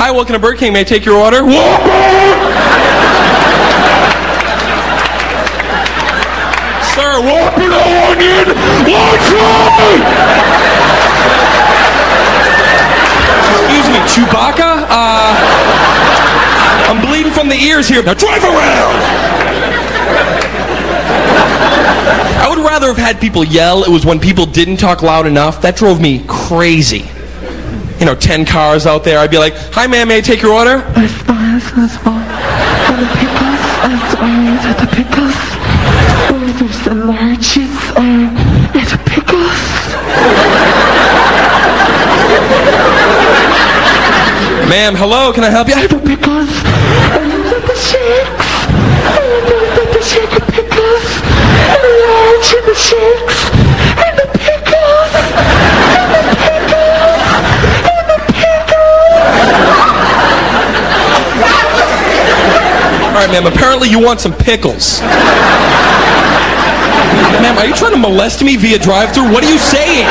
Hi, welcome to Burger King. May I take your order? Whopper! Sir, Whopper no onion! Excuse me, Chewbacca? Uh, I'm bleeding from the ears here. Now drive around! I would rather have had people yell. It was when people didn't talk loud enough. That drove me crazy. You know, 10 cars out there. I'd be like, Hi, ma'am, may I take your order? There's the largest and pickles. Ma'am, hello, can I help you? Right, ma'am, apparently you want some pickles. ma'am, are you trying to molest me via drive through? What are you saying?